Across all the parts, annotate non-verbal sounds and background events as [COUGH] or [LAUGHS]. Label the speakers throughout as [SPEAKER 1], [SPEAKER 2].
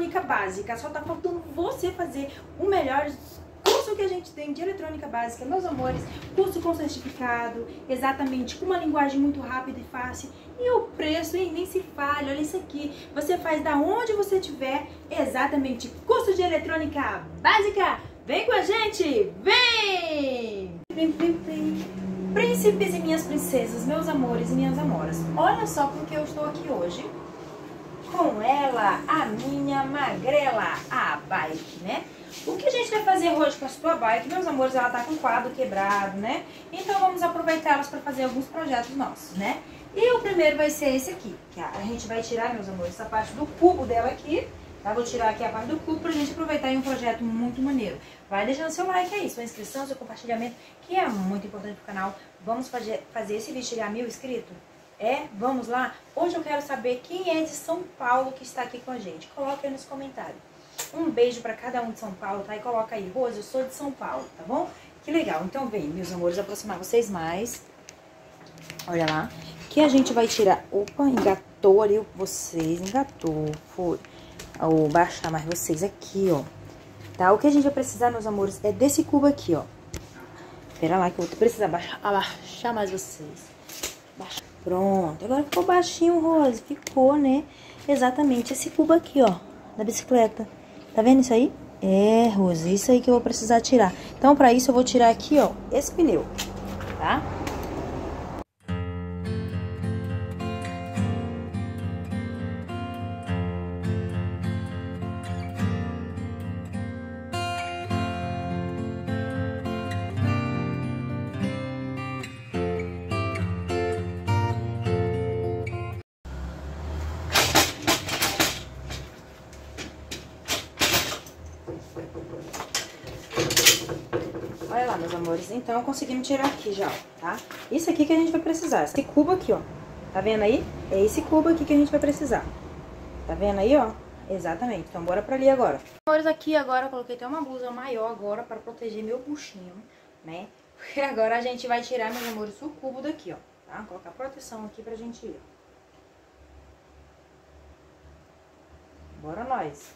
[SPEAKER 1] eletrônica básica. Só tá faltando você fazer o melhor curso que a gente tem de eletrônica básica, meus amores, curso com certificado, exatamente, com uma linguagem muito rápida e fácil. E o preço, hein, nem se fale, olha isso aqui. Você faz da onde você estiver, exatamente, curso de eletrônica básica. Vem com a gente, vem! Vem, vem, vem. Príncipes e minhas princesas, meus amores e minhas amoras, olha só porque eu estou aqui hoje com ela, a minha magrela, a bike, né? O que a gente vai fazer hoje com a sua bike, meus amores, ela tá com o quadro quebrado, né? Então vamos aproveitá-las para fazer alguns projetos nossos, né? E o primeiro vai ser esse aqui, que a gente vai tirar, meus amores, essa parte do cubo dela aqui, tá? Vou tirar aqui a parte do cubo pra gente aproveitar em um projeto muito maneiro. Vai deixando seu like aí, sua inscrição, seu compartilhamento, que é muito importante pro canal. Vamos fazer, fazer esse vídeo chegar a mil inscritos? É? Vamos lá? Hoje eu quero saber quem é de São Paulo que está aqui com a gente. Coloca aí nos comentários. Um beijo para cada um de São Paulo, tá? E coloca aí, Rose, eu sou de São Paulo, tá bom? Que legal. Então vem, meus amores, aproximar vocês mais. Olha lá. Que a gente vai tirar... Opa, engatou ali vocês, engatou. Foi. Vou baixar mais vocês aqui, ó. Tá? O que a gente vai precisar, meus amores, é desse cubo aqui, ó. Espera lá que eu vou precisar baixar, abaixar mais vocês. Baixa. Pronto. Agora ficou baixinho, Rose. Ficou, né? Exatamente esse cubo aqui, ó. Da bicicleta. Tá vendo isso aí? É, Rose, isso aí que eu vou precisar tirar. Então, pra isso, eu vou tirar aqui, ó, esse pneu, tá? Lá, meus amores. Então, conseguimos tirar aqui já, ó, tá? Isso aqui que a gente vai precisar. Esse cubo aqui, ó. Tá vendo aí? É esse cubo aqui que a gente vai precisar. Tá vendo aí, ó? Exatamente. Então, bora pra ali agora. Amores, aqui agora eu coloquei até uma blusa maior agora pra proteger meu buchinho, né? Porque [LAUGHS] agora a gente vai tirar, meus amores, o cubo daqui, ó. Tá? Vou colocar proteção aqui pra gente ir. Bora nós.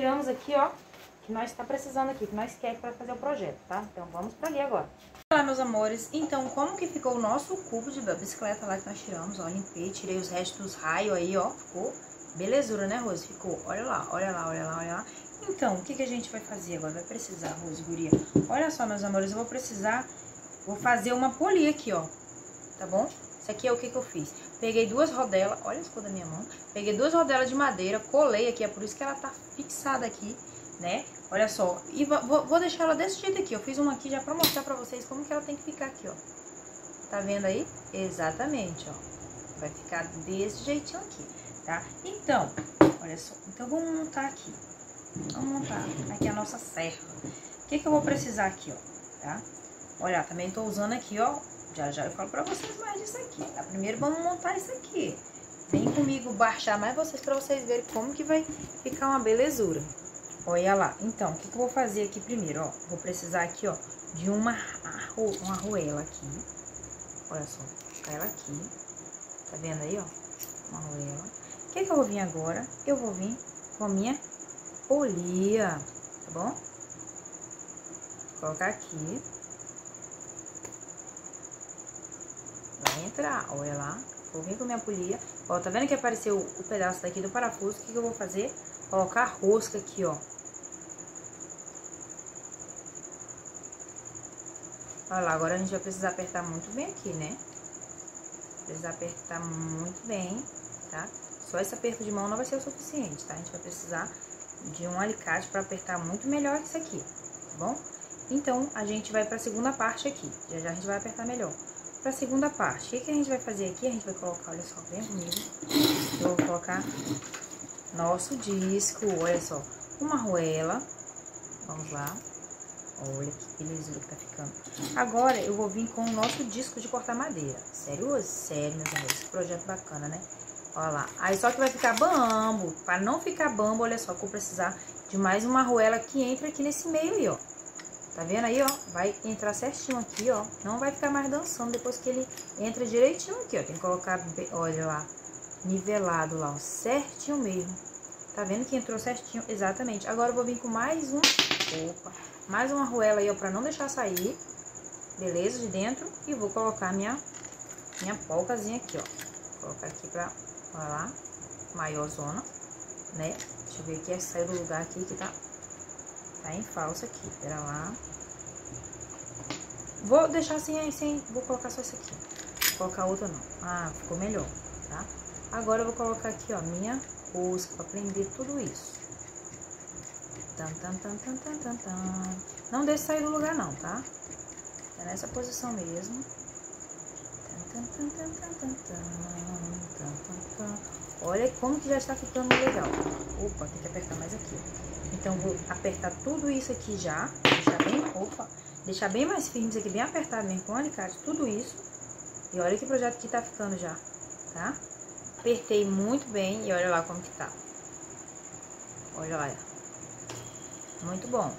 [SPEAKER 1] Tiramos aqui, ó, que nós tá precisando aqui, que nós quer para fazer o projeto, tá? Então, vamos pra ali agora. Olá, meus amores. Então, como que ficou o nosso cubo de bicicleta lá que nós tiramos, ó, limpei, tirei os restos dos raios aí, ó, ficou belezura, né, Rose? Ficou, olha lá, olha lá, olha lá, olha lá. Então, o que que a gente vai fazer agora? Vai precisar, Rose, guria. Olha só, meus amores, eu vou precisar, vou fazer uma polia aqui, ó, tá bom? Isso aqui é o que que eu fiz. Peguei duas rodelas, olha as cor da minha mão. Peguei duas rodelas de madeira, colei aqui, é por isso que ela tá fixada aqui, né? Olha só, e vou, deixar ela desse jeito aqui. Eu fiz uma aqui já pra mostrar pra vocês como que ela tem que ficar aqui, ó. Tá vendo aí? Exatamente, ó. Vai ficar desse jeitinho aqui, tá? Então, olha só. Então, vamos montar aqui. Vamos montar aqui a nossa serra. O que que eu vou precisar aqui, ó, tá? Olha, também tô usando aqui, ó, já já eu falo pra vocês mais disso aqui, tá? Primeiro vamos montar isso aqui. Vem comigo baixar mais vocês pra vocês verem como que vai ficar uma belezura. Olha lá. Então, o que, que eu vou fazer aqui primeiro, ó? Vou precisar aqui, ó, de uma, uma arruela aqui. Olha só, vou ela aqui. Tá vendo aí, ó? Uma arruela. O que que eu vou vir agora? Eu vou vir com a minha polia, tá bom? Vou colocar aqui. Olha lá. Vou vir com minha polia. Ó, tá vendo que apareceu o pedaço daqui do parafuso? O que, que eu vou fazer? Colocar a rosca aqui, ó. Olha lá, agora a gente vai precisar apertar muito bem aqui, né? Precisa apertar muito bem, tá? Só esse aperto de mão não vai ser o suficiente, tá? A gente vai precisar de um alicate para apertar muito melhor isso aqui, tá bom? Então, a gente vai para a segunda parte aqui. Já já a gente vai apertar melhor. Para a segunda parte, o que, a gente vai fazer aqui? A gente vai colocar, olha só, vem comigo. Eu vou colocar nosso disco, olha só, uma arruela. Vamos lá. Olha que belezura que tá ficando. Agora eu vou vir com o nosso disco de cortar madeira. Sério, sério, meus amores. Projeto bacana, né? Olha lá. Aí só que vai ficar bambo. Para não ficar bambo, olha só, que eu vou precisar de mais uma arruela que entra aqui nesse meio aí, ó. Tá vendo aí, ó? Vai entrar certinho aqui, ó. Não vai ficar mais dançando depois que ele entra direitinho aqui, ó. Tem que colocar, olha lá, nivelado lá, ó. Certinho mesmo. Tá vendo que entrou certinho? Exatamente. Agora eu vou vir com mais um... Opa! Mais uma arruela aí, ó, pra não deixar sair. Beleza? De dentro. E vou colocar minha, minha polcazinha aqui, ó. Vou colocar aqui pra, olha lá, maior zona, né? Deixa eu ver aqui, é sair do lugar aqui que tá, tá em falso aqui. Pera lá. Vou deixar assim, sem, vou colocar só esse aqui. Vou colocar outra não. Ah, ficou melhor, tá? Agora eu vou colocar aqui, ó, minha rosca pra prender tudo isso. Tan, tan, tan, tan, tan, tan, tan. Não deixe sair do lugar não, tá? É nessa posição mesmo. Tan, tan, tan, tan, tan, tan. Olha como que já está ficando legal. Opa, tem que apertar mais aqui. Então, vou apertar tudo isso aqui já. Deixar bem, opa, deixar bem mais firme isso aqui, bem apertado mesmo com alicate, tudo isso. E olha que projeto que tá ficando já, tá? Apertei muito bem e olha lá como que tá. Olha lá. Muito bom,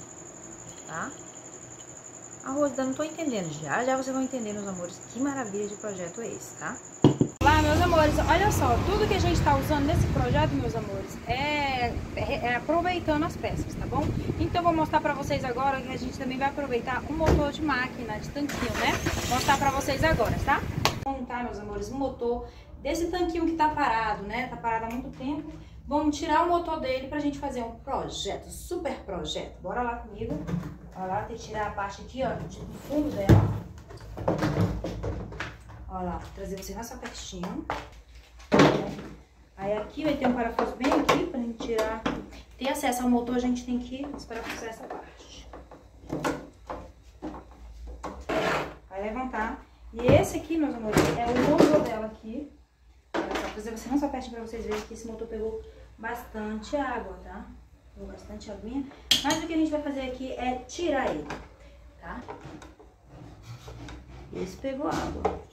[SPEAKER 1] tá? A Rosa, não tô entendendo. Já, já vocês vão entender, meus amores, que maravilha de projeto é esse, tá? Olá, meus amores, olha só, tudo que a gente tá usando nesse projeto, meus amores, é, é, é aproveitando as peças, tá bom? Então, vou mostrar pra vocês agora que a gente também vai aproveitar o motor de máquina, de tanquinho, né? Vou mostrar pra vocês agora, tá? Montar, meus amores, o motor desse tanquinho que tá parado, né? Tá parado há muito tempo. Vamos tirar o motor dele pra gente fazer um projeto, super projeto. Bora lá comigo. Olha lá, tem que tirar a parte aqui, ó, do fundo dela. Olha lá, trazer você mais pertinho. Aí aqui vai ter um parafuso bem aqui pra gente tirar. Ter acesso ao motor, a gente tem que parafusar essa parte. Vai levantar. E esse aqui, meus amores, é o motor dela aqui. Vou fazer você só pertinho pra vocês verem que esse motor pegou bastante água, tá? Pegou bastante aguinha. Mas o que a gente vai fazer aqui é tirar ele, tá? Esse pegou água.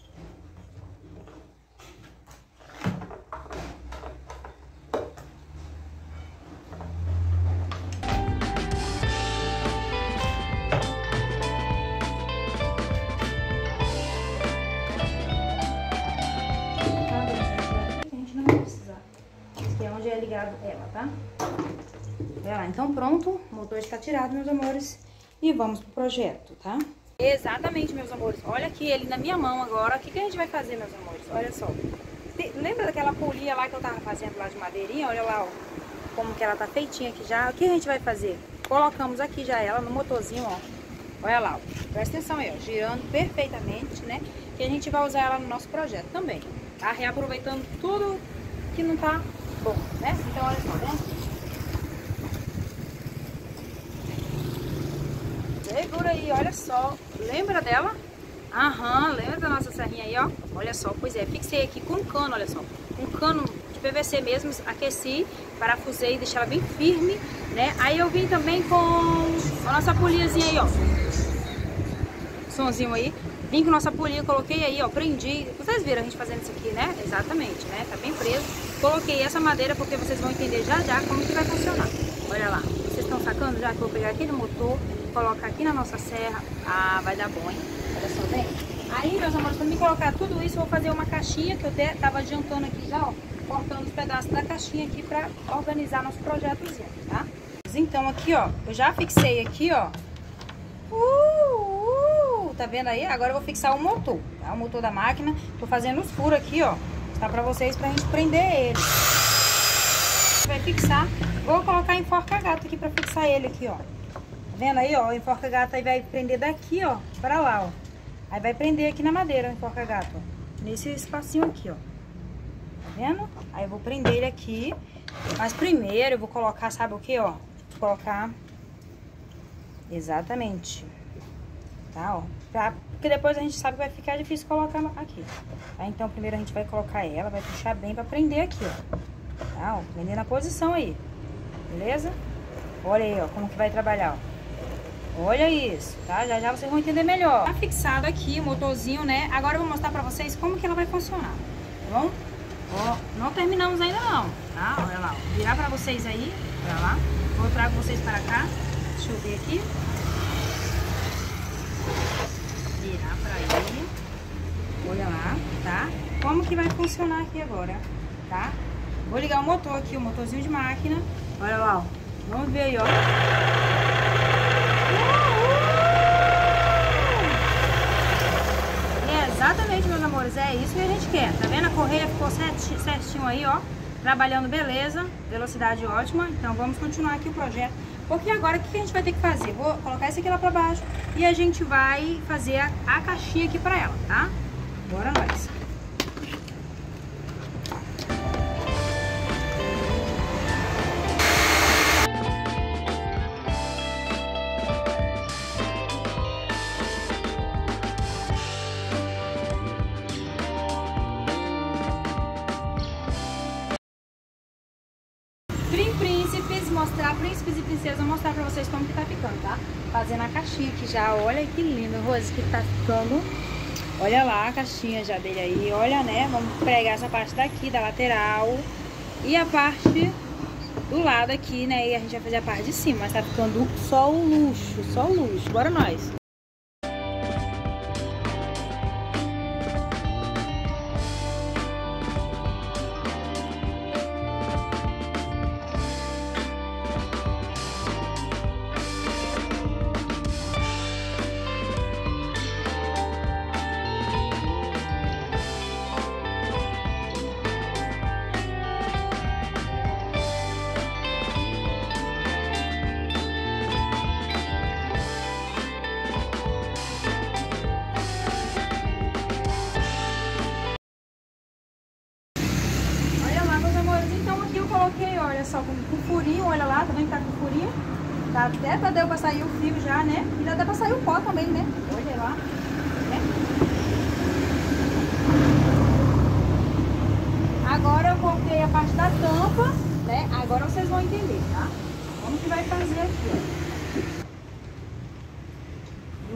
[SPEAKER 1] Ligado ela, tá? Vai lá, então pronto, o motor está tirado, meus amores, e vamos pro projeto, tá? Exatamente, meus amores, olha aqui ele na minha mão agora, o que, que a gente vai fazer, meus amores? Olha só, lembra daquela polia lá que eu tava fazendo lá de madeirinha? Olha lá, ó, como que ela tá feitinha aqui já, o que a gente vai fazer? Colocamos aqui já ela no motorzinho, ó, olha lá, ó. presta atenção aí, ó, girando perfeitamente, né? Que a gente vai usar ela no nosso projeto também, tá? Reaproveitando tudo que não tá bom, né? Então, olha só, né? Segura aí, olha só. Lembra dela? Aham, lembra da nossa serrinha aí, ó? Olha só, pois é, fixei aqui com um cano, olha só. Um cano de PVC mesmo, aqueci, parafusei, deixei ela bem firme, né? Aí eu vim também com a nossa poliazinha aí, ó. Sonzinho aí. Vim com nossa polia, coloquei aí, ó, prendi. Vocês viram a gente fazendo isso aqui, né? Exatamente, né? Tá bem preso. Coloquei essa madeira porque vocês vão entender já já como que vai funcionar. Olha lá, vocês estão sacando já que eu vou pegar aquele motor, colocar aqui na nossa serra. Ah, vai dar bom, hein? Olha só, bem. Aí, meus amores, para me colocar tudo isso, eu vou fazer uma caixinha que eu até tava adiantando aqui já, ó. Cortando os pedaços da caixinha aqui pra organizar nosso projetozinho, tá? Então, aqui, ó, eu já fixei aqui, ó. Uh! Tá vendo aí? Agora eu vou fixar o motor, tá? O motor da máquina. Tô fazendo os furos aqui, ó. Tá pra vocês pra gente prender ele. Vai fixar. Vou colocar em forca gato aqui pra fixar ele aqui, ó. Tá vendo aí, ó? O enforca gato aí vai prender daqui, ó, pra lá, ó. Aí vai prender aqui na madeira o enforca gato, ó. Nesse espacinho aqui, ó. Tá vendo? Aí eu vou prender ele aqui. Mas primeiro eu vou colocar, sabe o que, ó? Vou colocar... Exatamente. Tá, ó. Pra... Porque depois a gente sabe que vai ficar difícil colocar aqui. Tá? Então primeiro a gente vai colocar ela, vai puxar bem pra prender aqui, ó. Tá, ó. Prender na posição aí. Beleza? Olha aí, ó, como que vai trabalhar, ó. Olha isso, tá? Já já vocês vão entender melhor. Tá fixado aqui o motorzinho, né? Agora eu vou mostrar pra vocês como que ela vai funcionar, tá bom? Ó, não terminamos ainda não, tá? Olha lá, vou virar pra vocês aí, olha lá. Vou trago vocês para cá. Deixa eu ver aqui. Virar pra ele. Olha lá, tá? Como que vai funcionar aqui agora, tá? Vou ligar o motor aqui, o motorzinho de máquina. Olha lá, ó. Vamos ver aí, ó. É exatamente, meus amores, é isso que a gente quer. Tá vendo? A correia ficou certinho aí, ó. Trabalhando beleza, velocidade ótima. Então vamos continuar aqui o projeto. Porque agora o que a gente vai ter que fazer? Vou colocar esse aqui lá pra baixo e a gente vai fazer a, a caixinha aqui pra ela, tá? Bora nós. Mostrar Príncipes e Princesas, mostrar pra vocês como que tá ficando, tá? Fazendo a caixinha aqui já, olha que lindo, Rose, que tá ficando. Olha lá a caixinha já dele aí, olha, né? Vamos pregar essa parte daqui, da lateral. E a parte do lado aqui, né? E a gente vai fazer a parte de cima, mas tá ficando só o luxo, só o luxo. Bora nós! Só, com, com furinho, olha lá, tá vendo que tá com furinho? Tá até pra deu pra sair o fio já, né? E dá pra sair o pó também, né? Olha lá. Né? Agora eu coloquei a parte da tampa, né? Agora vocês vão entender, tá? Como que vai fazer aqui, ó.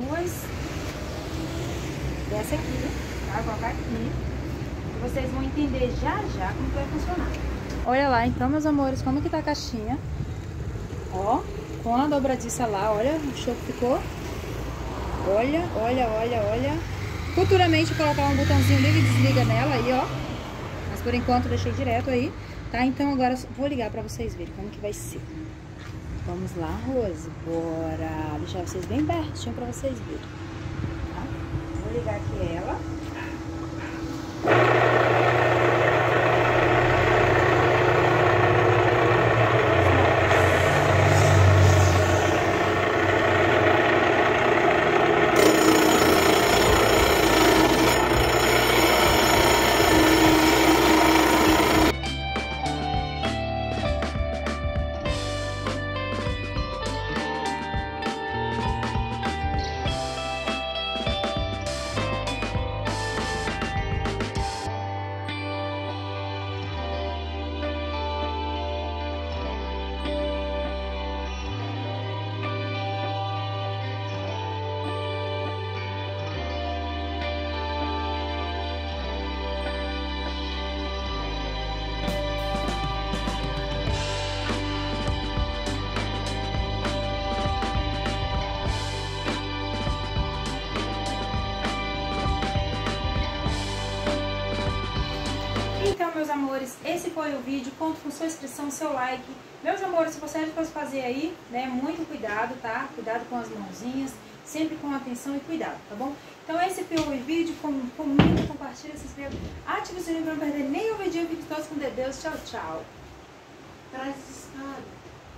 [SPEAKER 1] Duas dessa aqui, tá? Vou colocar aqui. Vocês vão entender já já como que vai funcionar. Olha lá, então, meus amores, como que tá a caixinha. Ó, com a dobradiça lá, olha o show que ficou. Olha, olha, olha, olha. Futuramente colocar um botãozinho liga e desliga nela aí, ó. Mas por enquanto deixei direto aí, tá? Então agora vou ligar pra vocês verem como que vai ser. Vamos lá, Rose, bora. Deixar vocês bem pertinho pra vocês verem, tá? Vou ligar aqui ela. Meus amores, esse foi o vídeo. Conto com sua inscrição, seu like. Meus amores, se você fosse fazer aí, né, muito cuidado, tá? Cuidado com as mãozinhas. sempre com atenção e cuidado, tá bom? Então esse foi o vídeo, comenta, compartilha, se inscreva, ative o sininho para não perder nenhum vídeo. Fique todos com Deus. Tchau, tchau.